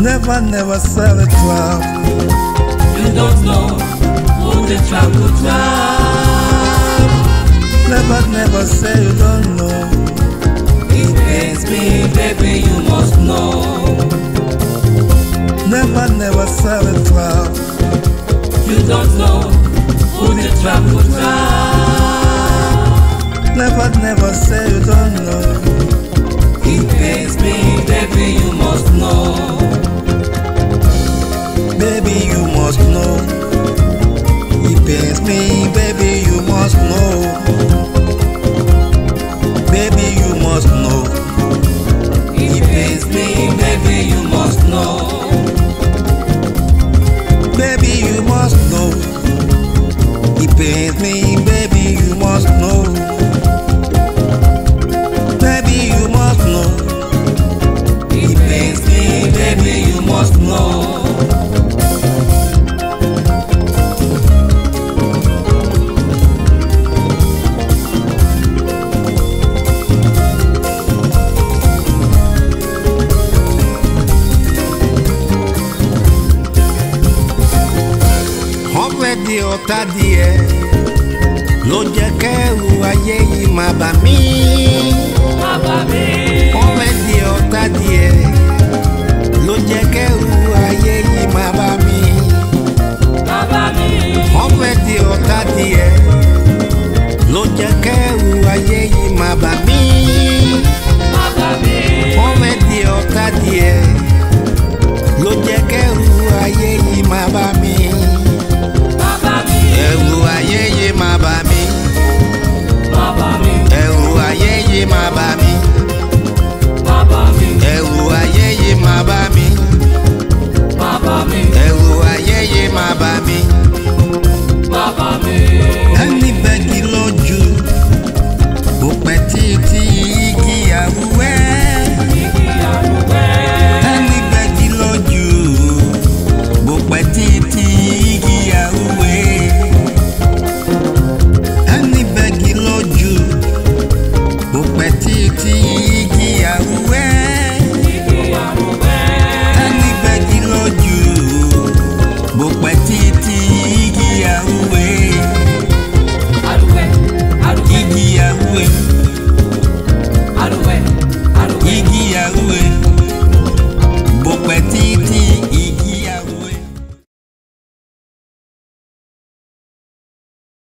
Never, never sell it well. You don't know who the trap will trap. Never, never say you don't know. It pains me, baby, you must know. Never, never sell it well. You don't know who the trap will trap. Never, never say you don't know. Baby, you must know. It pains me, baby, you must know. Baby, you must know. It pains me, baby, you must know. Baby, you must know. It pains me, baby, you must know. Ọ̀tá díẹ̀ ló jẹ́ acaba me